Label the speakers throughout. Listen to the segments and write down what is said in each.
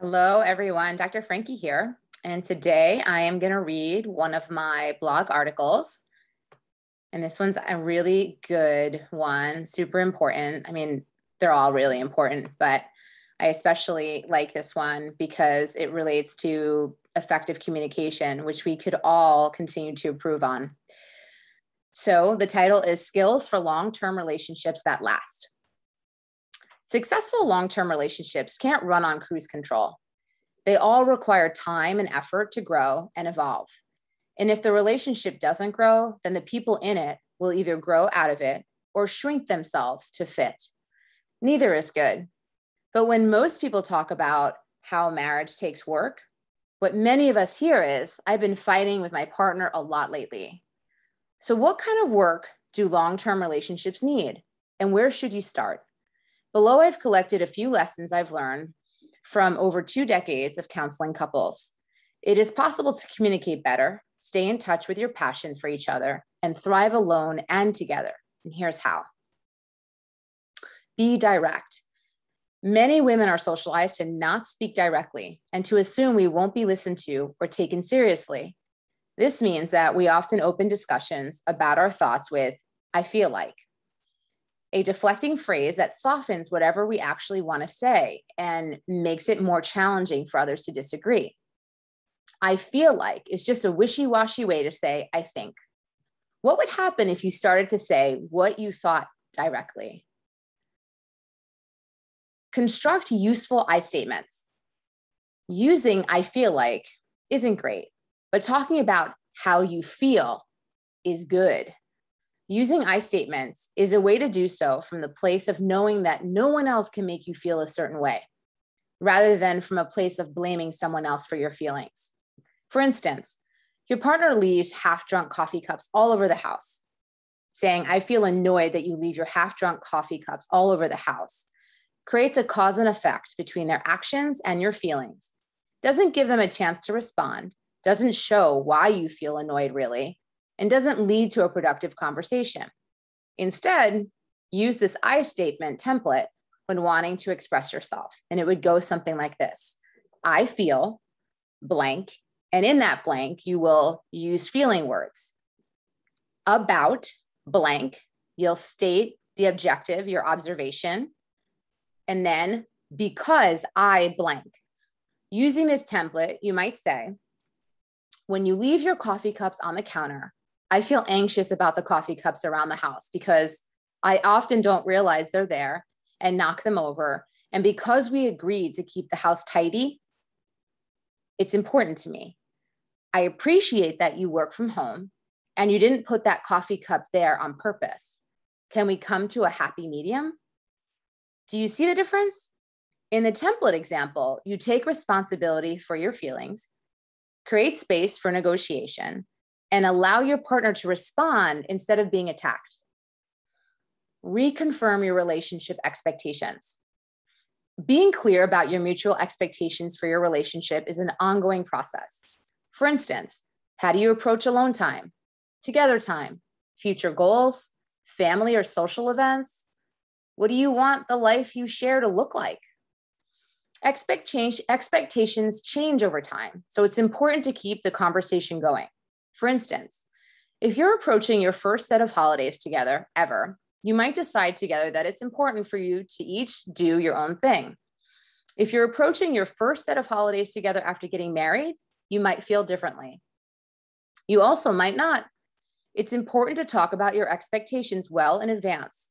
Speaker 1: Hello, everyone. Dr. Frankie here. And today I am going to read one of my blog articles. And this one's a really good one, super important. I mean, they're all really important, but I especially like this one because it relates to effective communication, which we could all continue to improve on. So the title is Skills for Long Term Relationships That Last. Successful long term relationships can't run on cruise control. They all require time and effort to grow and evolve. And if the relationship doesn't grow, then the people in it will either grow out of it or shrink themselves to fit. Neither is good. But when most people talk about how marriage takes work, what many of us hear is I've been fighting with my partner a lot lately. So, what kind of work do long term relationships need? And where should you start? Below, I've collected a few lessons I've learned from over two decades of counseling couples. It is possible to communicate better, stay in touch with your passion for each other, and thrive alone and together. And here's how be direct. Many women are socialized to not speak directly and to assume we won't be listened to or taken seriously. This means that we often open discussions about our thoughts with, I feel like, a deflecting phrase that softens whatever we actually want to say and makes it more challenging for others to disagree. I feel like is just a wishy washy way to say, I think. What would happen if you started to say what you thought directly? Construct useful I statements. Using I feel like isn't great, but talking about how you feel is good. Using I statements is a way to do so from the place of knowing that no one else can make you feel a certain way, rather than from a place of blaming someone else for your feelings. For instance, your partner leaves half drunk coffee cups all over the house, saying, I feel annoyed that you leave your half drunk coffee cups all over the house, creates a cause and effect between their actions and your feelings, doesn't give them a chance to respond, doesn't show why you feel annoyed really, and doesn't lead to a productive conversation. Instead, use this I statement template when wanting to express yourself. And it would go something like this I feel blank. And in that blank, you will use feeling words. About blank, you'll state the objective, your observation. And then because I blank. Using this template, you might say, when you leave your coffee cups on the counter, I feel anxious about the coffee cups around the house because I often don't realize they're there and knock them over. And because we agreed to keep the house tidy, it's important to me. I appreciate that you work from home and you didn't put that coffee cup there on purpose. Can we come to a happy medium? Do you see the difference? In the template example, you take responsibility for your feelings, create space for negotiation, and allow your partner to respond instead of being attacked. Reconfirm your relationship expectations. Being clear about your mutual expectations for your relationship is an ongoing process. For instance, how do you approach alone time, together time, future goals, family or social events? What do you want the life you share to look like? Expect change, expectations change over time, so it's important to keep the conversation going. For instance, if you're approaching your first set of holidays together ever, you might decide together that it's important for you to each do your own thing. If you're approaching your first set of holidays together after getting married, you might feel differently. You also might not. It's important to talk about your expectations well in advance,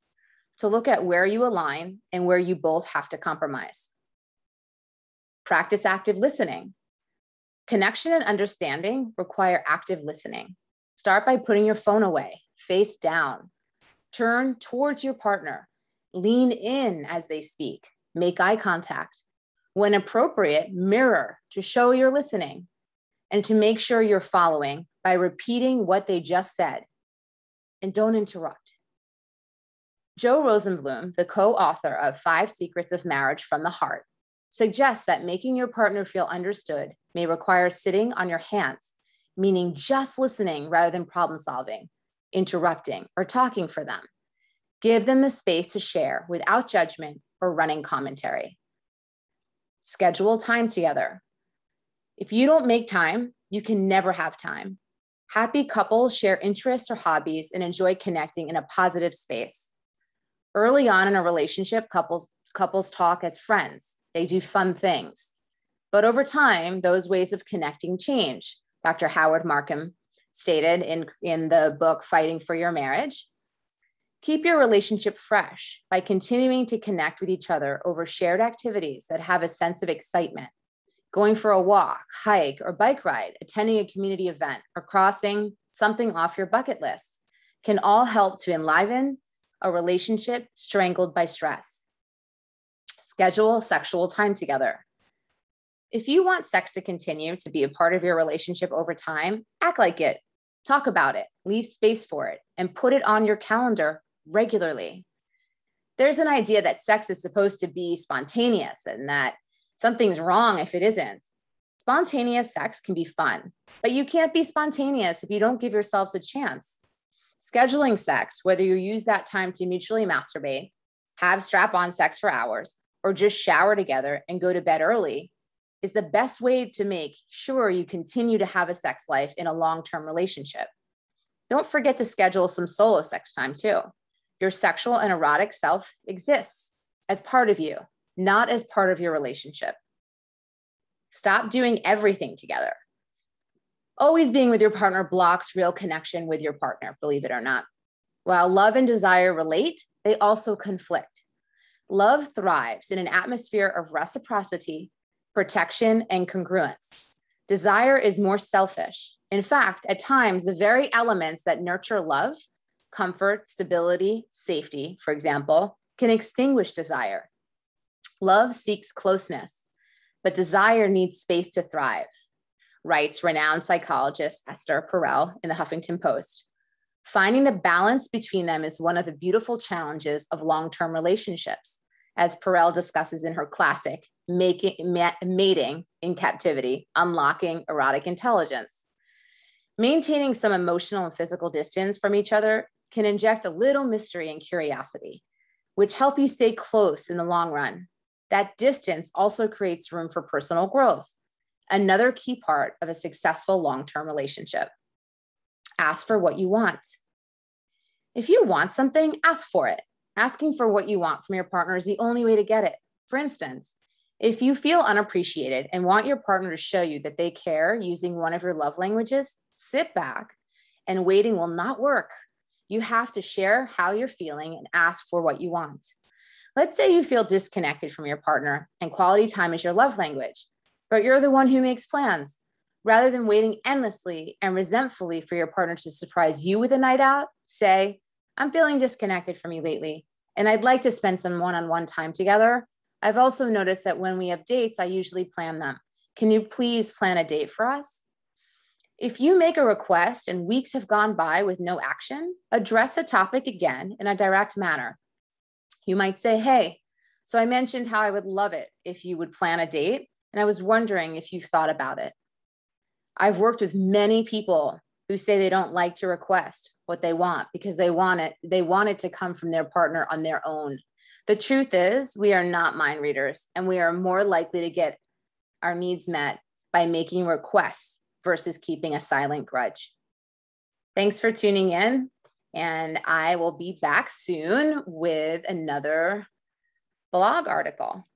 Speaker 1: to look at where you align and where you both have to compromise. Practice active listening. Connection and understanding require active listening. Start by putting your phone away, face down. Turn towards your partner. Lean in as they speak. Make eye contact. When appropriate, mirror to show you're listening and to make sure you're following by repeating what they just said. And don't interrupt. Joe Rosenblum, the co author of Five Secrets of Marriage from the Heart, suggests that making your partner feel understood may require sitting on your hands, meaning just listening rather than problem solving, interrupting, or talking for them. Give them the space to share without judgment or running commentary. Schedule time together. If you don't make time, you can never have time. Happy couples share interests or hobbies and enjoy connecting in a positive space. Early on in a relationship, couples, couples talk as friends. They do fun things. But over time, those ways of connecting change. Dr. Howard Markman stated in, in the book Fighting for Your Marriage. Keep your relationship fresh by continuing to connect with each other over shared activities that have a sense of excitement. Going for a walk, hike, or bike ride, attending a community event, or crossing something off your bucket list can all help to enliven a relationship strangled by stress. Schedule sexual time together. If you want sex to continue to be a part of your relationship over time, act like it. Talk about it, leave space for it, and put it on your calendar regularly. There's an idea that sex is supposed to be spontaneous and that something's wrong if it isn't. Spontaneous sex can be fun, but you can't be spontaneous if you don't give yourselves a chance. Scheduling sex, whether you use that time to mutually masturbate, have strap on sex for hours, or just shower together and go to bed early, is the best way to make sure you continue to have a sex life in a long term relationship. Don't forget to schedule some solo sex time too. Your sexual and erotic self exists as part of you, not as part of your relationship. Stop doing everything together. Always being with your partner blocks real connection with your partner, believe it or not. While love and desire relate, they also conflict. Love thrives in an atmosphere of reciprocity protection, and congruence. Desire is more selfish. In fact, at times, the very elements that nurture love, comfort, stability, safety, for example, can extinguish desire. Love seeks closeness, but desire needs space to thrive, writes renowned psychologist Esther Perel in the Huffington Post. Finding the balance between them is one of the beautiful challenges of long term relationships, as Perel discusses in her classic making mating in captivity, unlocking erotic intelligence. Maintaining some emotional and physical distance from each other can inject a little mystery and curiosity, which help you stay close in the long run. That distance also creates room for personal growth, another key part of a successful long term relationship. Ask for what you want. If you want something, ask for it. Asking for what you want from your partner is the only way to get it. For instance, if you feel unappreciated and want your partner to show you that they care using one of your love languages, sit back and waiting will not work. You have to share how you're feeling and ask for what you want. Let's say you feel disconnected from your partner and quality time is your love language, but you're the one who makes plans. Rather than waiting endlessly and resentfully for your partner to surprise you with a night out, say, I'm feeling disconnected from you lately, and I'd like to spend some one on one time together. I've also noticed that when we have dates, I usually plan them. Can you please plan a date for us? If you make a request and weeks have gone by with no action, address the topic again in a direct manner. You might say, Hey, so I mentioned how I would love it if you would plan a date, and I was wondering if you've thought about it. I've worked with many people who say they don't like to request what they want because they want it they want it to come from their partner on their own the truth is, we are not mind readers, and we are more likely to get our needs met by making requests versus keeping a silent grudge. Thanks for tuning in, and I will be back soon with another blog article.